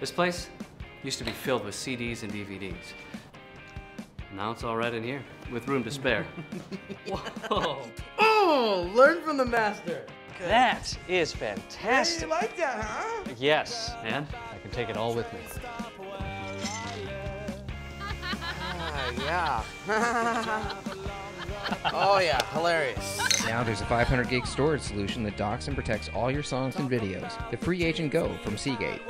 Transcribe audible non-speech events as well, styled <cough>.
This place used to be filled with CDs and DVDs. Now it's all right in here, with room to spare. <laughs> Whoa! Oh, learn from the master. That is Hey, fantastic. you like that, huh? Yes, And? I can take it all with me. uh, yeah. <laughs> oh yeah, hilarious. Now there's a 500 gig storage solution that docks and protects all your songs and videos. The Free Agent Go from Seagate.